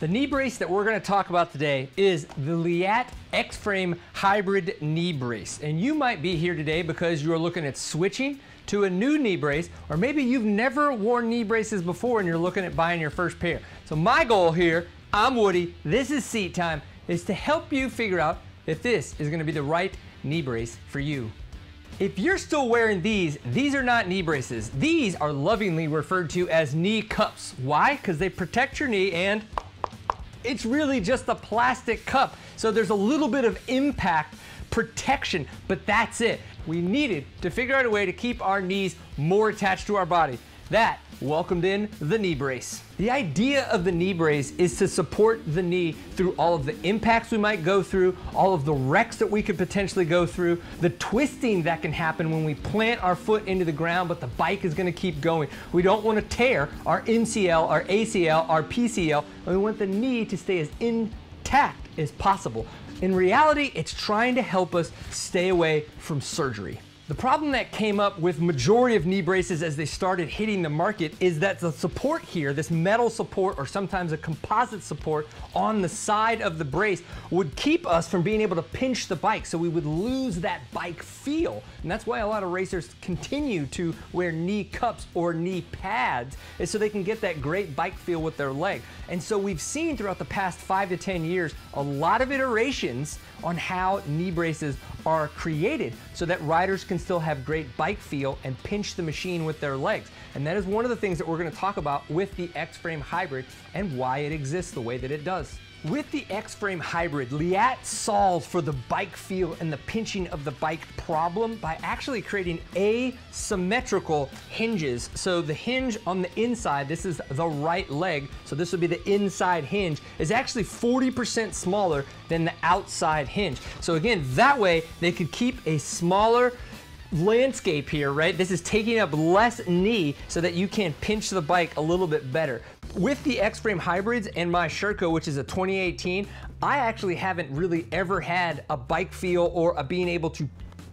The knee brace that we're gonna talk about today is the Leatt X-Frame Hybrid Knee Brace. And you might be here today because you're looking at switching to a new knee brace, or maybe you've never worn knee braces before and you're looking at buying your first pair. So my goal here, I'm Woody, this is Seat Time, is to help you figure out if this is gonna be the right knee brace for you. If you're still wearing these, these are not knee braces. These are lovingly referred to as knee cups. Why? Because they protect your knee and it's really just a plastic cup. So there's a little bit of impact protection, but that's it. We needed to figure out a way to keep our knees more attached to our body. That welcomed in the knee brace. The idea of the knee brace is to support the knee through all of the impacts we might go through, all of the wrecks that we could potentially go through, the twisting that can happen when we plant our foot into the ground, but the bike is gonna keep going. We don't wanna tear our MCL, our ACL, our PCL, and we want the knee to stay as intact as possible. In reality, it's trying to help us stay away from surgery. The problem that came up with majority of knee braces as they started hitting the market is that the support here, this metal support or sometimes a composite support on the side of the brace would keep us from being able to pinch the bike so we would lose that bike feel. And that's why a lot of racers continue to wear knee cups or knee pads is so they can get that great bike feel with their leg. And so we've seen throughout the past five to 10 years, a lot of iterations on how knee braces are created so that riders can still have great bike feel and pinch the machine with their legs. And that is one of the things that we're gonna talk about with the X-Frame Hybrid and why it exists the way that it does. With the X-Frame Hybrid, Leatt solves for the bike feel and the pinching of the bike problem by actually creating asymmetrical hinges. So the hinge on the inside, this is the right leg, so this would be the inside hinge, is actually 40% smaller than the outside hinge. So again, that way they could keep a smaller landscape here, right? This is taking up less knee so that you can pinch the bike a little bit better. With the X-Frame Hybrids and my Sherco, which is a 2018, I actually haven't really ever had a bike feel or a being able to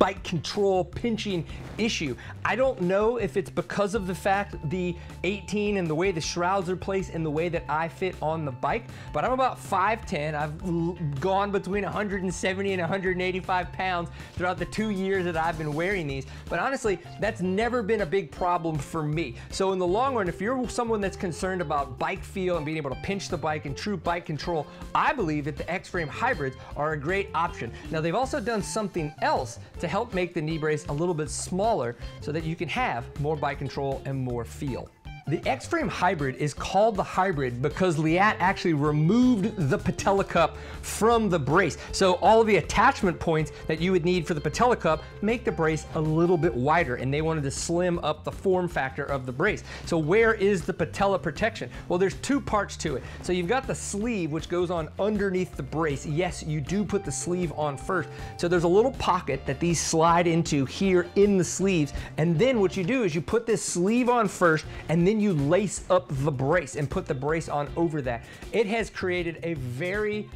bike control pinching issue. I don't know if it's because of the fact the 18 and the way the shrouds are placed and the way that I fit on the bike, but I'm about 5'10". I've gone between 170 and 185 pounds throughout the two years that I've been wearing these. But honestly, that's never been a big problem for me. So in the long run, if you're someone that's concerned about bike feel and being able to pinch the bike and true bike control, I believe that the X-Frame hybrids are a great option. Now they've also done something else to help make the knee brace a little bit smaller so that you can have more bike control and more feel. The X-Frame Hybrid is called the Hybrid because Leatt actually removed the patella cup from the brace. So all of the attachment points that you would need for the patella cup make the brace a little bit wider and they wanted to slim up the form factor of the brace. So where is the patella protection? Well, there's two parts to it. So you've got the sleeve which goes on underneath the brace. Yes, you do put the sleeve on first. So there's a little pocket that these slide into here in the sleeves. And then what you do is you put this sleeve on first and then you lace up the brace and put the brace on over that. It has created a very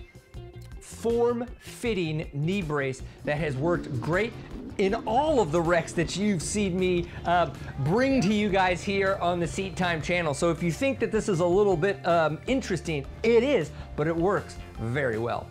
form-fitting knee brace that has worked great in all of the wrecks that you've seen me uh, bring to you guys here on the Seat Time channel. So if you think that this is a little bit um, interesting, it is, but it works very well.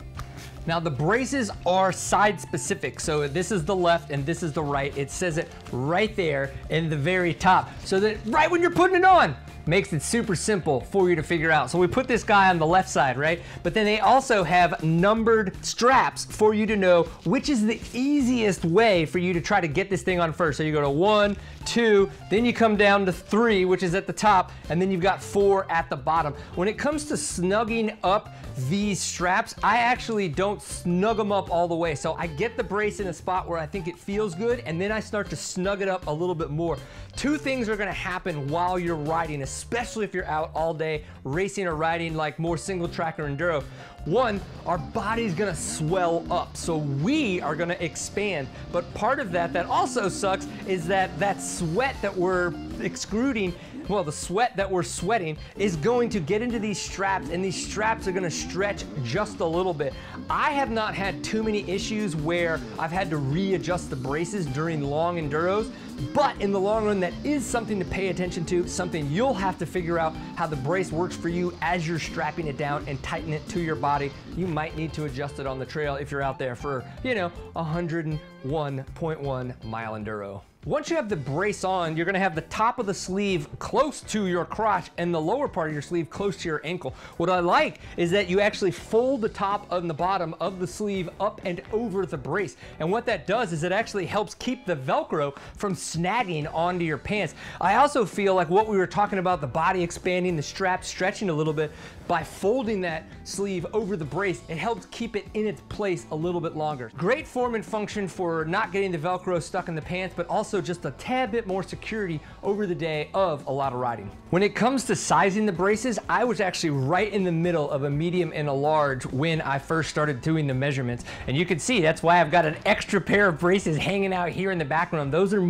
Now the braces are side specific. So this is the left and this is the right. It says it right there in the very top. So that right when you're putting it on, makes it super simple for you to figure out. So we put this guy on the left side, right? But then they also have numbered straps for you to know which is the easiest way for you to try to get this thing on first. So you go to one, two, then you come down to three, which is at the top, and then you've got four at the bottom. When it comes to snugging up these straps, I actually don't snug them up all the way. So I get the brace in a spot where I think it feels good, and then I start to snug it up a little bit more. Two things are gonna happen while you're riding, especially if you're out all day racing or riding like more single track or enduro. One, our body's gonna swell up, so we are gonna expand. But part of that that also sucks is that that sweat that we're excreting well, the sweat that we're sweating is going to get into these straps and these straps are gonna stretch just a little bit. I have not had too many issues where I've had to readjust the braces during long enduros, But in the long run, that is something to pay attention to, something you'll have to figure out how the brace works for you as you're strapping it down and tighten it to your body. You might need to adjust it on the trail if you're out there for, you know, 101.1 mile enduro. Once you have the brace on, you're gonna have the top of the sleeve close to your crotch and the lower part of your sleeve close to your ankle. What I like is that you actually fold the top and the bottom of the sleeve up and over the brace. And what that does is it actually helps keep the Velcro from snagging onto your pants. I also feel like what we were talking about, the body expanding, the strap stretching a little bit, by folding that sleeve over the brace, it helps keep it in its place a little bit longer. Great form and function for not getting the Velcro stuck in the pants, but also just a tad bit more security over the day of a lot of riding. When it comes to sizing the braces, I was actually right in the middle of a medium and a large when I first started doing the measurements. And you can see that's why I've got an extra pair of braces hanging out here in the background. Those are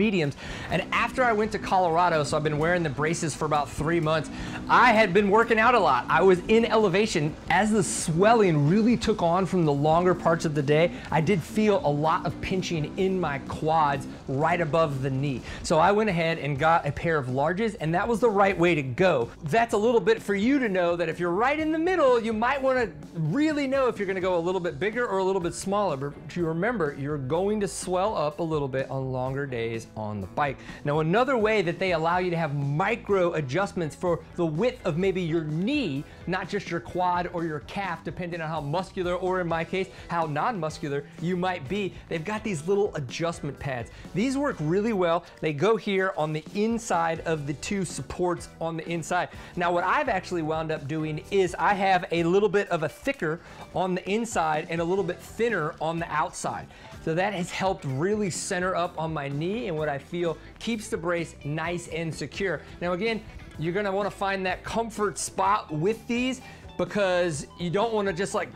And after I went to Colorado, so I've been wearing the braces for about three months, I had been working out a lot. I was in elevation, as the swelling really took on from the longer parts of the day, I did feel a lot of pinching in my quads right above the knee. So I went ahead and got a pair of larges and that was the right way to go. That's a little bit for you to know that if you're right in the middle, you might want to really know if you're going to go a little bit bigger or a little bit smaller. But you remember, you're going to swell up a little bit on longer days on the bike. Now, another way that they allow you to have micro adjustments for the width of maybe your knee, not just your quad or your calf, depending on how muscular or in my case, how non-muscular you might be. They've got these little adjustment pads. These work really well. They go here on the inside of the two supports on the inside. Now what I've actually wound up doing is I have a little bit of a thicker on the inside and a little bit thinner on the outside. So that has helped really center up on my knee and what I feel keeps the brace nice and secure. Now again, you're gonna wanna find that comfort spot with these because you don't want to just like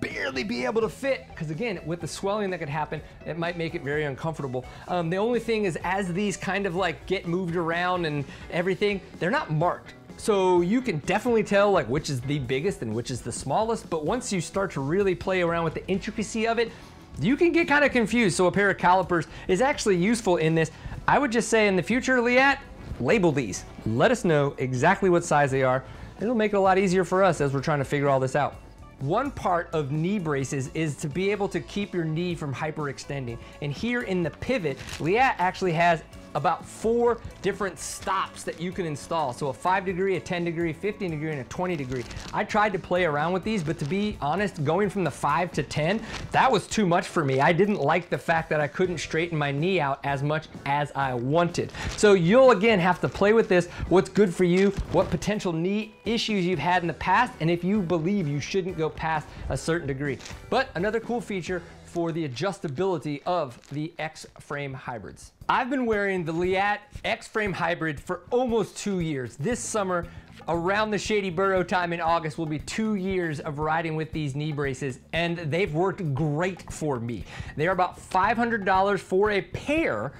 barely be able to fit because again with the swelling that could happen it might make it very uncomfortable um, the only thing is as these kind of like get moved around and everything they're not marked so you can definitely tell like which is the biggest and which is the smallest but once you start to really play around with the intricacy of it you can get kind of confused so a pair of calipers is actually useful in this I would just say in the future Leatt label these let us know exactly what size they are It'll make it a lot easier for us as we're trying to figure all this out. One part of knee braces is to be able to keep your knee from hyperextending. And here in the pivot, Leatt actually has about four different stops that you can install. So a five degree, a 10 degree, 15 degree, and a 20 degree. I tried to play around with these, but to be honest, going from the five to 10, that was too much for me. I didn't like the fact that I couldn't straighten my knee out as much as I wanted. So you'll again have to play with this, what's good for you, what potential knee issues you've had in the past, and if you believe you shouldn't go past a certain degree. But another cool feature for the adjustability of the X-Frame hybrids. I've been wearing the Leatt X-Frame hybrid for almost two years. This summer, around the Shady Burrow time in August will be two years of riding with these knee braces and they've worked great for me. They're about $500 for a pair,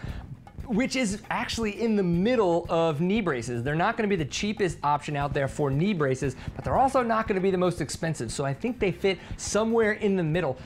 which is actually in the middle of knee braces. They're not gonna be the cheapest option out there for knee braces, but they're also not gonna be the most expensive. So I think they fit somewhere in the middle.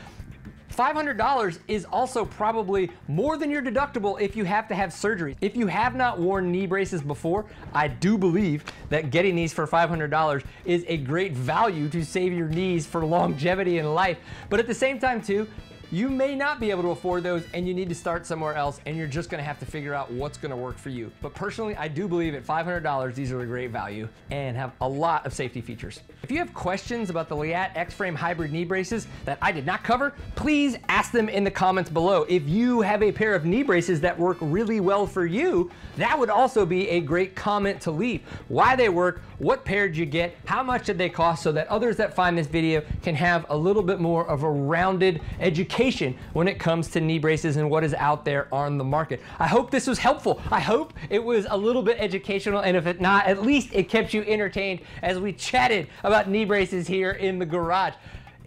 $500 is also probably more than your deductible if you have to have surgery. If you have not worn knee braces before, I do believe that getting these for $500 is a great value to save your knees for longevity in life. But at the same time too, you may not be able to afford those and you need to start somewhere else and you're just gonna have to figure out what's gonna work for you. But personally, I do believe at $500, these are a great value and have a lot of safety features. If you have questions about the Leatt X-Frame hybrid knee braces that I did not cover, please ask them in the comments below. If you have a pair of knee braces that work really well for you, that would also be a great comment to leave. Why they work, what pair did you get, how much did they cost so that others that find this video can have a little bit more of a rounded education education when it comes to knee braces and what is out there on the market. I hope this was helpful. I hope it was a little bit educational, and if it not, at least it kept you entertained as we chatted about knee braces here in the garage.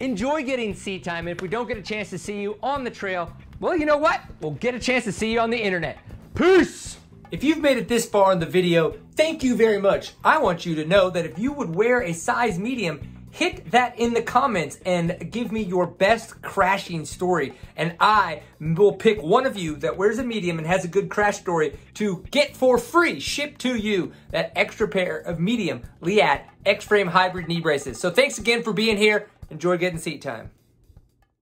Enjoy getting seat time. If we don't get a chance to see you on the trail, well, you know what? We'll get a chance to see you on the internet. Peace! If you've made it this far in the video, thank you very much. I want you to know that if you would wear a size medium, hit that in the comments and give me your best crashing story. And I will pick one of you that wears a medium and has a good crash story to get for free, ship to you, that extra pair of medium Leatt X-Frame hybrid knee braces. So thanks again for being here. Enjoy getting seat time.